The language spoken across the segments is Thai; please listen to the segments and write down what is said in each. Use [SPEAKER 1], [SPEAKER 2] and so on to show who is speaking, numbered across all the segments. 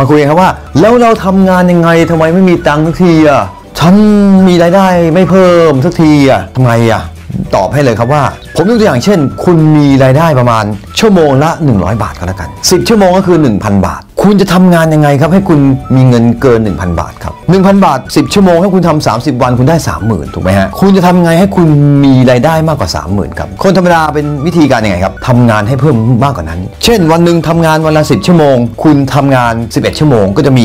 [SPEAKER 1] มาคุยกันครับว่าแล้วเราทำงานยังไงทำไมไม่มีตังค์สักทีอะฉันมีรายได้ไม่เพิ่มสักทีอะทำไงอะตอบให้เลยครับว่า ผมยกตัวอย่างเช่น คุณมีรายได้ประมาณชั่วโมงละ 100 บาทก็แล้วกัน 10 ชั่วโมงก็คือ 1,000 บาท คุณจะทำงานยังไงครับ ให้คุณมีเงินเกิน 1,000 บาทครับ 1,000 บาท 10 ชั่วโมงให้คุณทำ30 วันคุณได้ 30,000 ถูกไหมฮะ คุณจะทำยังไงให้คุณมีรายได้มากกว่า 30,000 ครับ คนธรรมดาเป็นวิธีการยังไงครับทำงานให้เพิ่มมากกว่านั้น เช่น วันหนึ่งทำงานวันละ 10 ชั่วโมง คุณทำงาน 11 ชั่วโมง ก็จะมี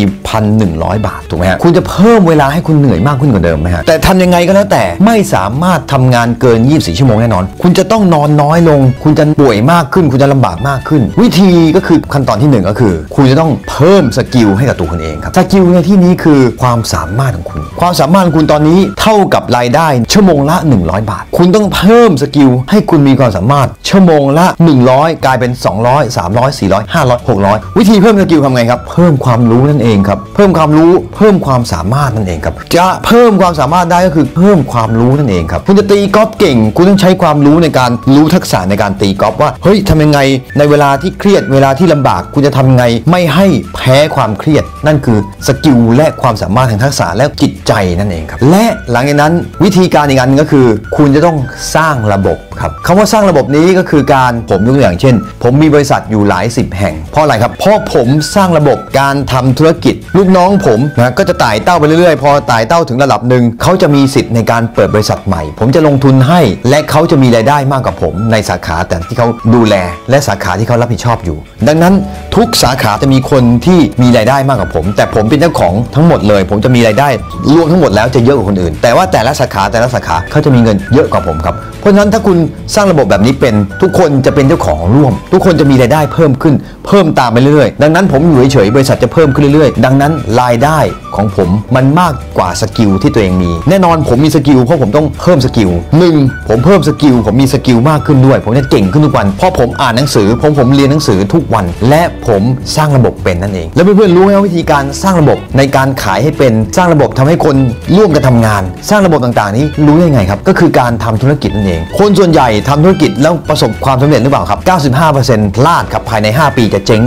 [SPEAKER 1] 1,100 บาทถูกไหมฮะ คุณจะเพิ่มเวลาให้คุณเหนื่อยมากขึ้นกว่าเดิมไหมฮะ แต่ทำยังไงก็แล้วแต่ไม่สามารถทำงานเกิน 24 ชั่วโมงแน่นอน คุณจะต้องนอนน้อยลง คุณจะป่วยมากขึ้น คุณจะลำบากมากขึ้น วิธีก็คือขั้นตอนที่หนึ่งก็คือ คุณจะต้องเพิ่ม skill ให้กับตัวคุณเองครับ skill ในที่นี้คือความสามารถของคุณ ความสามารถของคุณตอนนี้เท่ากับรายได้ ชั่วโมงละ 100 บาท คุณต้องเพิ่ม skill ให้คุณมีความสามารถ ชั่วโมงละ 100 กลายเป็น 200 300 400 500 600 วิธีเพิ่ม skill ทำไงครับ เพิ่มความรู้นั่นเองครับ เพิ่มความรู้ เพิ่มความสามารถนั่นเองครับ จะเพิ่มความสามารถได้ก็คือเพิ่มความรู้นั่นเองครับ คุณจะตีกอล์ฟเก่ง คุณต้องใช้ความรู้ในการรู้ทักษะในการตีกอล์ฟว่า เฮ้ยทำยังไง ในเวลาที่เครียด เวลาที่ลำบาก คุณจะทำยังไง ไม่ให้แพ้ความเครียด นั่นคือ skill และความสามารถทางทักษะและจิตใจนั่นเองครับ และหลังจากนั้นวิธีการอีกอันนึงก็คือ คุณจะต้องสร้างระบบครับคำว่าสร้างระบบนี้ก็คือการผมยกตัวอย่างเช่น ผมมีบริษัทอยู่หลายสิบแห่ง เพราะอะไรครับ เพราะผมสร้างระบบการทำธุรกิจ ลูกน้องผมนะก็จะไต่เต้าไปเรื่อยๆ พอไต่เต้าถึงระดับหนึ่งเขาจะมีสิทธิ์ในการเปิดบริษัทใหม่ ผมจะลงทุนให้ และเขาจะมีรายได้มากกว่าผมในสาขาแต่ที่เขาดูแล และสาขาที่เขารับผิดชอบอยู่ ดังนั้นทุกสาขาจะมีคนที่มีรายได้มากกว่าผมแต่ผมเป็นเจ้าของทั้งหมดเลย ผมจะมีรายได้รวมทั้งหมดแล้วจะเยอะกว่าคนอื่น แต่ว่าแต่ละสาขาแต่ละสาขาเขาจะมีเงินเยอะกว่าผมครับเพราะฉะนั้นถ้าคุณสร้างระบบแบบนี้เป็นทุกคนจะเป็นเจ้าของร่วม ทุกคนจะมีรายได้เพิ่มขึ้น เพิ่มตามไปเรื่อยๆ ดังนั้นผมอยู่เฉยๆบริษัทจะเพิ่มขึ้นเรื่อยๆ ดังนั้นรายได้ของผมมันมากกว่า skill ที่ตัวเองมี แน่นอนผมมี skill เพราะผมต้องเพิ่ม skill หนึ่งผมเพิ่ม skill ผมมี skill มากขึ้นด้วย ผมจะเก่งขึ้นทุกวันเพราะผมอ่านหนังสือ ผมผมเรียนหนังสือทุกวัน และผมสร้างระบบเป็นนั่นเอง แล้วเพื่อนๆรู้ไหมว่าวิธีีการสร้างระบบในการขายให้เป็นสร้างระบบทำให้คนร่วมกันทำงาน สร้างระบบต่างๆ นี้รู้ได้ไงครับ ก็คือการทำธุรกิจนั่นเอง คนส่วนใหญ่ทำธุรกิจแล้วประสบความสำเร็จหรือเปล่าครับ 95%พลาดครับภายใน 5 ปีจะเจ๊ง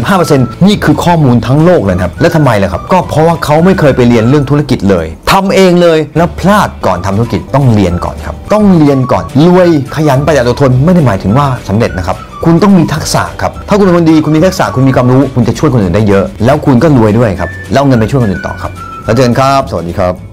[SPEAKER 1] 95%นี่คือข้อมูลทั้งโลกเลยครับ แล้วทำไมล่ะครับ ก็เพราะว่าเขาไม่เคยไปเรียนเรื่องธุรกิจเลยทำเองเลยแล้วพลาดก่อนทำธุรกิจต้องเรียนก่อนครับ ต้องเรียนก่อนรวยขยันประหยัดอดทนไม่ได้หมายถึงว่าสำเร็จนะครับ คุณต้องมีทักษะครับ ถ้าคุณเป็นคนดีคุณมีทักษะคุณมีความรู้คุณจะช่วยคนอื่นได้เยอะ แล้วคุณก็รวยด้วยครับแล้วเอาเงินไปช่วยคนอื่นต่อครับแล้วเจอกันครับ สวัสดีครับ